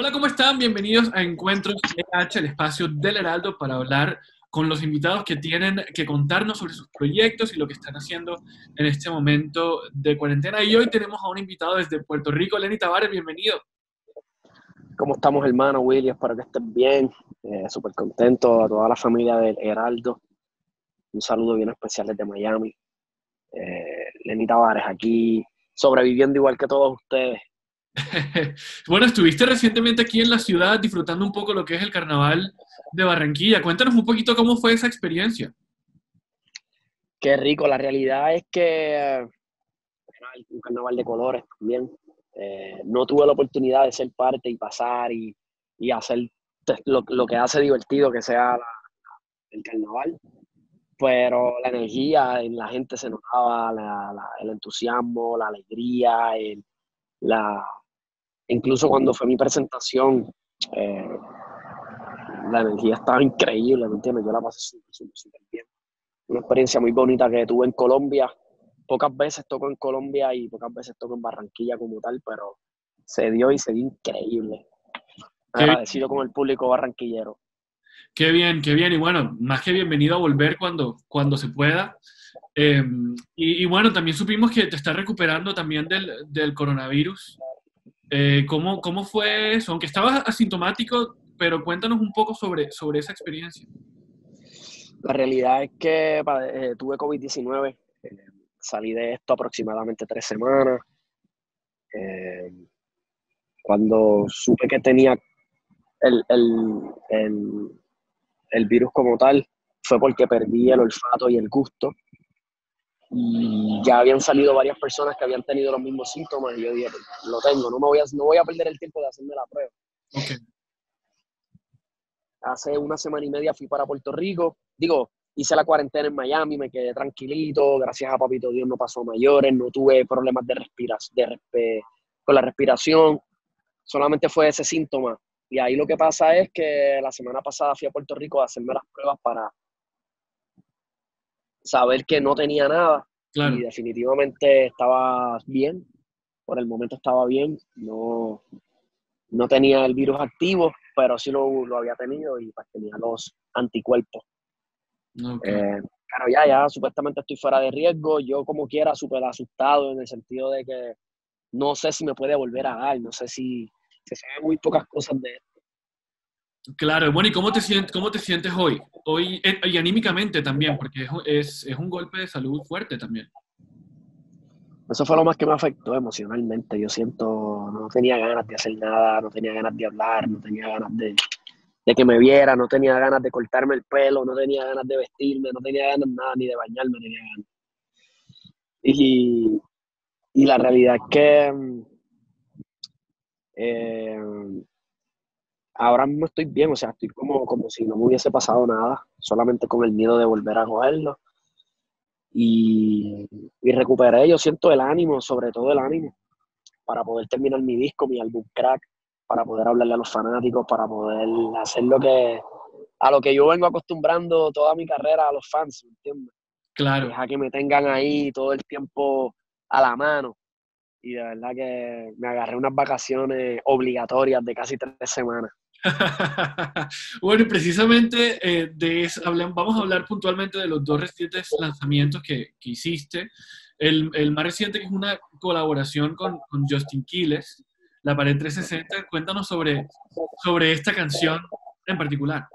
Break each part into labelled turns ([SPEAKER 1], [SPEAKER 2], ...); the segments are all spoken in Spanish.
[SPEAKER 1] Hola, ¿cómo están? Bienvenidos a Encuentros EH, el espacio del Heraldo, para hablar con los invitados que tienen que contarnos sobre sus proyectos y lo que están haciendo en este momento de cuarentena. Y hoy tenemos a un invitado desde Puerto Rico, Lenny Tavares, bienvenido.
[SPEAKER 2] ¿Cómo estamos, hermano William? Espero que estén bien. Eh, Súper contento a toda la familia del Heraldo. Un saludo bien especial desde Miami. Eh, Lenny Tavares aquí, sobreviviendo igual que todos ustedes.
[SPEAKER 1] bueno, estuviste recientemente aquí en la ciudad disfrutando un poco lo que es el carnaval de Barranquilla. Cuéntanos un poquito cómo fue esa experiencia.
[SPEAKER 2] Qué rico, la realidad es que era un carnaval de colores también. Eh, no tuve la oportunidad de ser parte y pasar y, hacer lo, que hace divertido que sea el carnaval, pero la energía en la gente se notaba, el entusiasmo, la alegría, la, incluso cuando fue mi presentación, eh, la energía estaba increíble, ¿me entiendes? Yo la pasé súper, súper, bien. Una experiencia muy bonita que tuve en Colombia. Pocas veces toco en Colombia y pocas veces toco en Barranquilla como tal, pero se dio y se dio increíble. Agradecido con el público barranquillero.
[SPEAKER 1] Qué bien, qué bien. Y bueno, más que bienvenido a volver cuando, cuando se pueda. Em, y, bueno, también supimos que te estás recuperando también del, del coronavirus. Eh, ¿cómo, ¿Cómo fue eso? Aunque estabas asintomático, pero cuéntanos un poco sobre, sobre esa experiencia.
[SPEAKER 2] La realidad es que eh, tuve COVID-19, eh, salí de esto aproximadamente tres semanas. Cuando supe que tenía el, el, virus como tal, fue porque perdí el olfato y el gusto. Y ya habían salido varias personas que habían tenido los mismos síntomas y yo dije, lo tengo, no, me voy a, no voy a perder el tiempo de hacerme la prueba. Okay hace una semana y media fui para Puerto Rico. Digo, hice la cuarentena en Miami, me quedé tranquilito, gracias a Papito Dios no pasó mayores, no tuve problemas de respiración, de con la respiración, solamente fue ese síntoma. Y ahí lo que pasa es que la semana pasada fui a Puerto Rico a hacerme las pruebas para saber que no tenía nada. Y definitivamente estaba bien, por el momento estaba bien, no, no tenía el virus activo, pero sí lo, lo había tenido y pues tenía los anticuerpos. Eh, pero ya, ya, supuestamente estoy fuera de riesgo. Yo, como quiera, súper asustado en el sentido de que no sé si me puede volver a dar, no sé si se saben muy pocas cosas de esto.
[SPEAKER 1] Claro, bueno, ¿y cómo te sientes, cómo te sientes hoy? Hoy, eh, y anímicamente también, porque es, es un golpe de salud fuerte también.
[SPEAKER 2] Eso fue lo más que me afectó emocionalmente. Yo siento, no tenía ganas de hacer nada, no tenía ganas de hablar, no tenía ganas de, que me viera, no tenía ganas de cortarme el pelo, no tenía ganas de vestirme, no tenía ganas nada, ni de bañarme, tenía ganas. Y, y la realidad es que eh, ahora mismo estoy bien, o sea, estoy como, como si no me hubiese pasado nada, solamente con el miedo de volver a cogerlo y, y recuperé, yo siento el ánimo, sobre todo el ánimo, para poder terminar mi disco, mi álbum crack, para poder hablarle a los fanáticos, para poder hacer lo que, a lo que yo vengo acostumbrando toda mi carrera a los fans, ¿me entiendes?
[SPEAKER 1] Claro.
[SPEAKER 2] Deja que me tengan ahí todo el tiempo a la mano. Y de verdad que me agarré unas vacaciones obligatorias de casi tres semanas.
[SPEAKER 1] bueno, y precisamente eh, de eso, vamos a hablar puntualmente de los dos recientes lanzamientos que, que hiciste. El, el, más reciente que es una colaboración con, con, Justin Quiles, La Pared 360. Cuéntanos sobre, sobre esta canción en particular.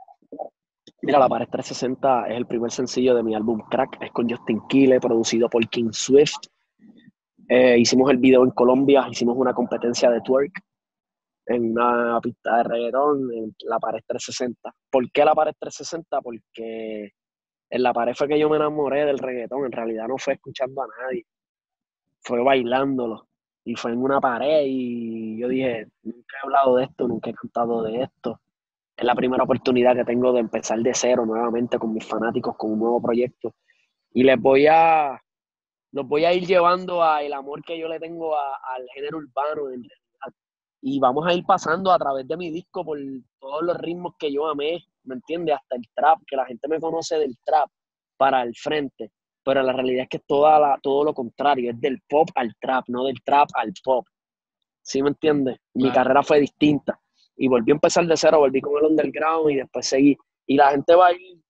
[SPEAKER 2] Mira, La Pared 360 es el primer sencillo de mi álbum Crack, es con Justin Quiles, producido por King Swift. Eh, hicimos el video en Colombia, hicimos una competencia de twerk en una pista de reggaetón, en la pared 360. ¿Por qué la pared 360? Porque en la pared fue que yo me enamoré del reggaetón, en realidad no fue escuchando a nadie, fue bailándolo. Y fue en una pared y yo dije, nunca he hablado de esto, nunca he cantado de esto. Es la primera oportunidad que tengo de empezar de cero nuevamente con mis fanáticos, con un nuevo proyecto. Y les voy a, los voy a ir llevando al amor que yo le tengo al género urbano, en y vamos a ir pasando a través de mi disco por todos los ritmos que yo amé, ¿me entiendes? Hasta el trap, que la gente me conoce del trap para el frente, pero la realidad es que es toda la, todo lo contrario, es del pop al trap, no del trap al pop. ¿Sí me entiendes? Mi carrera fue distinta. y volví a empezar de cero, volví con el underground y después seguí. Y la gente va a ir,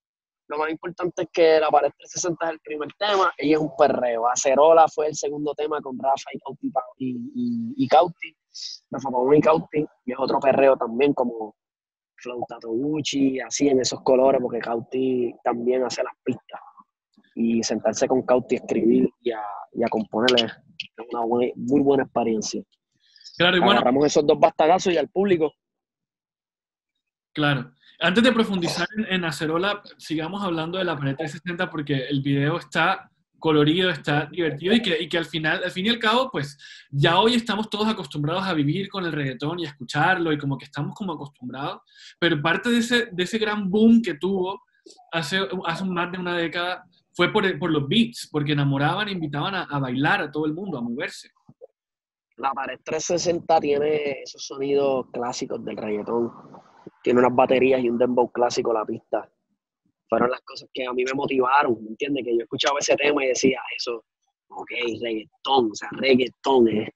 [SPEAKER 2] lo más importante es que la pared 360 es el primer tema, y es un perreo. Acerola fue el segundo tema con Rafa y Cauti y, y, Cauti, Rafa Pavón y Cauti, y es otro perreo también como Flauta Toguchi, así en esos colores, porque Cauti también hace las pistas. Y sentarse con Cauti a escribir y a, y a componerle es una muy buena experiencia.
[SPEAKER 1] Claro, y bueno.
[SPEAKER 2] Agarramos esos dos bastagazos y al público
[SPEAKER 1] Claro. Antes de profundizar en, Acerola, sigamos hablando de la pared 360 porque el video está colorido, está divertido y que, y que, al final, al fin y al cabo, pues ya hoy estamos todos acostumbrados a vivir con el reggaetón y a escucharlo y como que estamos como acostumbrados, pero parte de ese, de ese gran boom que tuvo hace, hace más de una década fue por, por los beats, porque enamoraban e invitaban a, a bailar a todo el mundo, a moverse.
[SPEAKER 2] La pared 360 tiene esos sonidos clásicos del reggaetón tiene unas baterías y un dembow clásico la pista. Fueron las cosas que a mí me motivaron, ¿me entiendes? Que yo escuchaba ese tema y decía, eso, ok, reggaetón, o sea, reggaetón es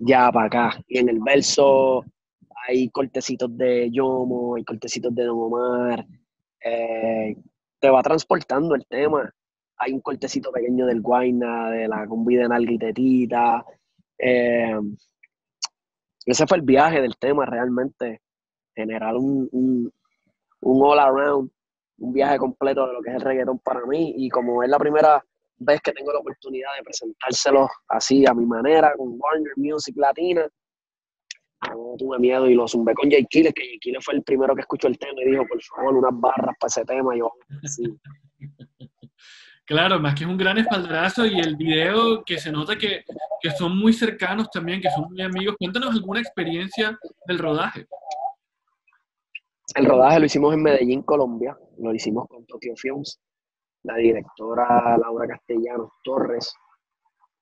[SPEAKER 2] ya para acá. Y en el verso hay cortecitos de Yomo, hay cortecitos de Don eh, te va transportando el tema. Hay un cortecito pequeño del Guayna, de la combi de Nalguitetita. Eh, ese fue el viaje del tema realmente generar un, un, all around, un viaje completo de lo que es el reggaetón para mí. Y como es la primera vez que tengo la oportunidad de presentárselo así a mi manera, con Warner Music Latina, no tuve miedo y lo zumbé con Jay que Jay fue el primero que escuchó el tema y dijo, por favor, unas barras para ese tema. Y yo,
[SPEAKER 1] Claro, más que un gran espaldarazo y el video que se nota que, que son muy cercanos también, que son muy amigos. Cuéntanos alguna experiencia del rodaje.
[SPEAKER 2] El rodaje lo hicimos en Medellín, Colombia. Lo hicimos con Tokyo Films. La directora Laura Castellanos Torres.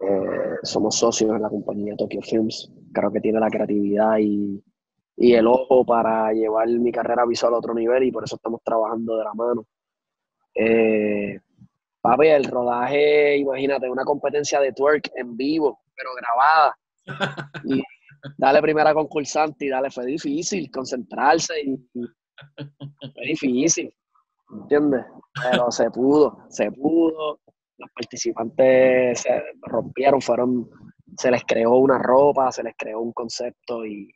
[SPEAKER 2] Eh, somos socios en la compañía Tokyo Films. Creo que tiene la creatividad y, el ojo para llevar mi carrera visual a otro nivel y por eso estamos trabajando de la mano. Eh, papi, el rodaje, imagínate, una competencia de twerk en vivo, pero grabada. Y dale primera concursante y dale, fue difícil concentrarse y, fue difícil, ¿entiendes? Pero se pudo, se pudo. Los participantes se rompieron, fueron, se les creó una ropa, se les creó un concepto y,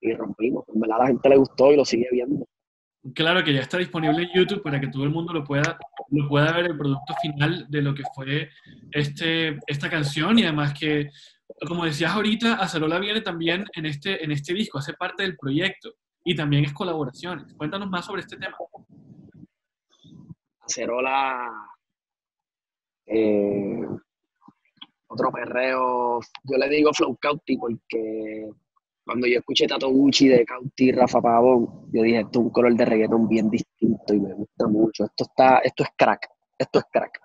[SPEAKER 2] y rompimos. En verdad la gente le gustó y lo sigue viendo.
[SPEAKER 1] Claro que ya está disponible en YouTube para que todo el mundo lo pueda, lo pueda ver el producto final de lo que fue este, esta canción y además que, como decías ahorita, Acerola viene también en este, en este disco, hace parte del proyecto y también es colaboraciones. Cuéntanos más sobre este tema.
[SPEAKER 2] Acerola, eh, otro perreo, yo le digo Flow Cauti porque cuando yo escuché Tato Gucci de Cauti y Rafa Pavón, yo dije, esto es un color de reggaetón bien distinto y me gusta mucho. Esto está, esto es crack, esto es crack.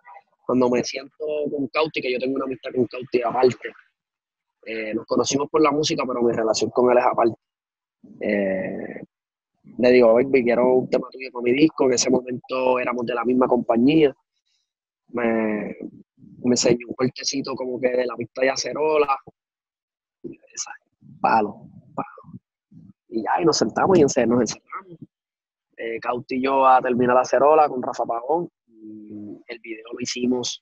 [SPEAKER 2] Cuando me siento con Cauti, que yo tengo una amistad con Cauti aparte, eh, nos conocimos por la música, pero mi relación con él es aparte. Eh, le digo, baby, quiero un tema tuyo para mi disco. En ese momento éramos de la misma compañía. Me, me enseñó un cortecito como que de la pista de acerola. Palo, palo. Y ya, y nos sentamos y nos encerramos. Eh, Cauti y yo a terminar la acerola con Rafa Pagón. el video lo hicimos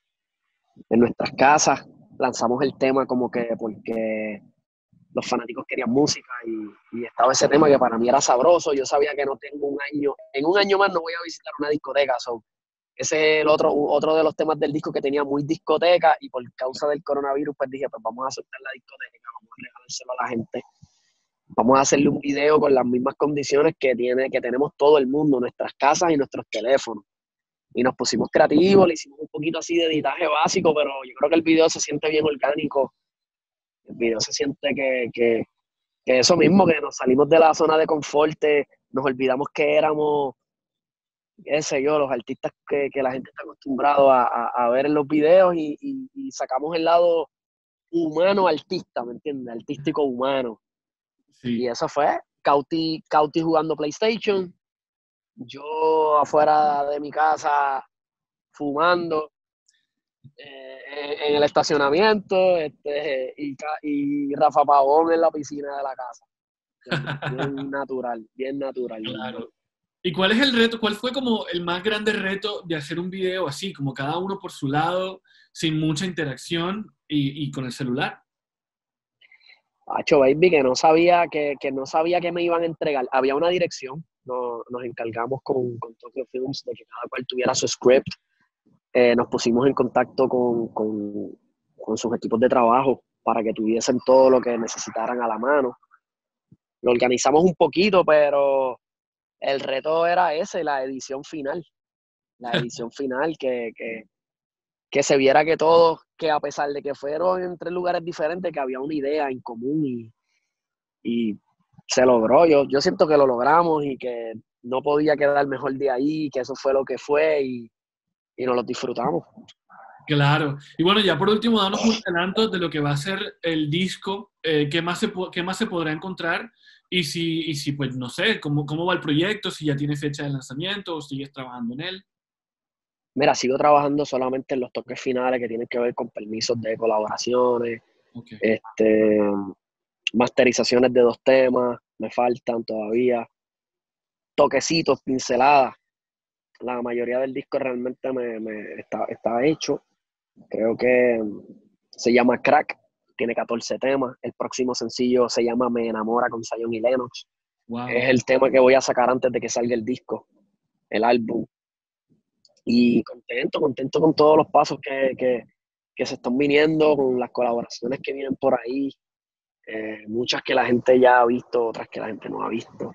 [SPEAKER 2] en nuestras casas. Lanzamos el tema como que porque los fanáticos querían música y, estaba ese tema que para mí era sabroso. Yo sabía que no tengo un año, en un año más no voy a visitar una discoteca. ese es el otro, otro de los temas del disco que tenía muy discoteca y por causa del coronavirus pues dije, pues vamos a soltar la discoteca, vamos a regalárselo a la gente. Vamos a hacerle un video con las mismas condiciones que, tiene, que tenemos todo el mundo, nuestras casas y nuestros teléfonos. Y nos pusimos creativos, le hicimos un poquito así de editaje básico, pero yo creo que el video se siente bien orgánico el video se siente que, que, eso mismo, que nos salimos de la zona de confort, nos olvidamos que éramos, qué sé yo, los artistas que, la gente está acostumbrado a, ver en los videos y, sacamos el lado humano artista, ¿me entiendes? Artístico humano. Y eso fue Cauti, Cauti jugando PlayStation, yo afuera de mi casa fumando, eh, en el estacionamiento este, y, y, Rafa Pavón en la piscina de la casa. Bien natural, bien natural.
[SPEAKER 1] Claro. ¿Y cuál es el reto? ¿Cuál fue como el más grande reto de hacer un video así, como cada uno por su lado, sin mucha interacción y, con el celular?
[SPEAKER 2] Hacho, baby, que no sabía que, no sabía que me iban a entregar. Había una dirección, nos, nos encargamos con, con, Tokyo Films de que cada cual tuviera su script. Eh, nos pusimos en contacto con, con sus equipos de trabajo para que tuviesen todo lo que necesitaran a la mano. Lo organizamos un poquito, pero el reto era ese, la edición final. La edición final, que, que, se viera que todos, que a pesar de que fueron en tres lugares diferentes, que había una idea en común y, y se logró. Yo, yo siento que lo logramos y que no podía quedar mejor de ahí, que eso fue lo que fue y, y nos lo disfrutamos.
[SPEAKER 1] Claro. Y bueno, ya por último, danos un adelanto de lo que va a ser el disco, eh, ¿qué, más se, qué más se podrá encontrar y si, y si pues, no sé, ¿cómo, cómo va el proyecto, si ya tiene fecha de lanzamiento o sigues trabajando en él.
[SPEAKER 2] Mira, sigo trabajando solamente en los toques finales que tienen que ver con permisos de colaboraciones, este, masterizaciones de dos temas, me faltan todavía, toquecitos, pinceladas. La mayoría del disco realmente me, me está, está hecho. Creo que se llama Crack tiene 14 temas. El próximo sencillo se llama Me enamora con Zion y Lennox. Es el tema que voy a sacar antes de que salga el disco, el álbum. Y contento, contento con todos los pasos que, se están viniendo, con las colaboraciones que vienen por ahí. Eh, muchas que la gente ya ha visto, otras que la gente no ha visto.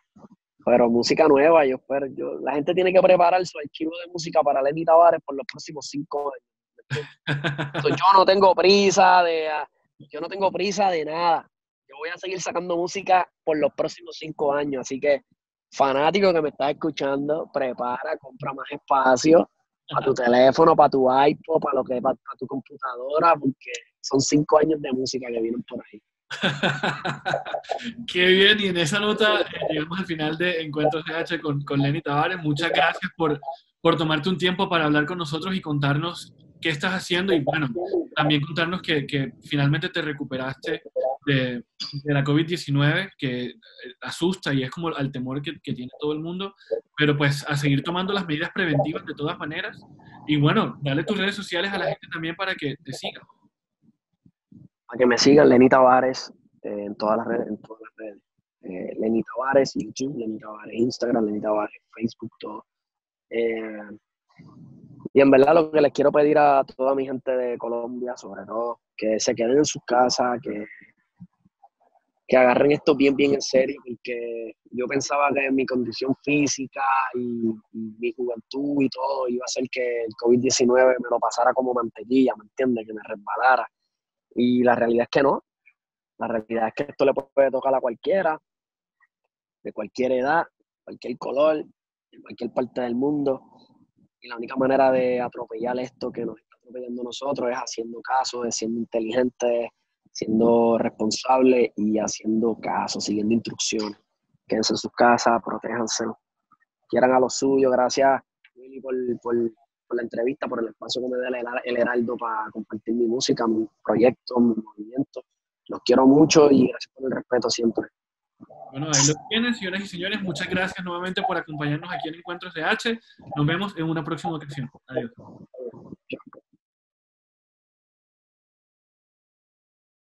[SPEAKER 2] Pero música nueva, yo espero, yo, la gente tiene que preparar su archivo de música para Lenny Tavares por los próximos cinco años. yo no tengo prisa de, yo no tengo prisa de nada. Yo voy a seguir sacando música por los próximos cinco años. Así que, fanático que me estás escuchando, prepara, compra más espacio para tu teléfono, para tu iPod, para lo que para, tu computadora, porque son cinco años de música que vienen por ahí.
[SPEAKER 1] Qué bien, y en esa nota eh, llegamos al final de Encuentros CH con, con Lenny Tavares. Muchas gracias por, por tomarte un tiempo para hablar con nosotros y contarnos qué estás haciendo y bueno, también contarnos que, que finalmente te recuperaste de, de la COVID-19, que eh, asusta y es como el temor que, que, tiene todo el mundo, pero pues a seguir tomando las medidas preventivas de todas maneras y bueno, dale tus redes sociales a la gente también para que te sigan.
[SPEAKER 2] Para que me sigan, Lenny Tavares, eh, en todas las redes. En todas las redes. Eh, Tavares, YouTube, Lenny Tavares, Instagram, Lenny Tavares, Facebook, todo. Eh, y en verdad lo que les quiero pedir a toda mi gente de Colombia, sobre todo, que se queden en sus casas, que, que agarren esto bien, bien en serio, porque yo pensaba que mi condición física y, mi juventud y todo iba a hacer que el COVID-19 me lo pasara como mantequilla, ¿me entiendes? Que me resbalara. Y la realidad es que no. La realidad es que esto le puede tocar a cualquiera, de cualquier edad, cualquier color, en cualquier parte del mundo. Y la única manera de atropellar esto que nos está atropellando nosotros es haciendo caso, es siendo inteligente, siendo responsable y haciendo caso, siguiendo instrucciones. Quédense en sus casas, protéjanse, quieran a lo suyo. Gracias, Willy, por, por, la entrevista, por el espacio que me da el, Heraldo para compartir mi música, mi proyecto, mi movimiento. Los quiero mucho y gracias por el respeto siempre.
[SPEAKER 1] Bueno, ahí lo tienen, señoras y señores. Muchas gracias nuevamente por acompañarnos aquí en Encuentros de H. Nos vemos en una próxima ocasión. Adiós.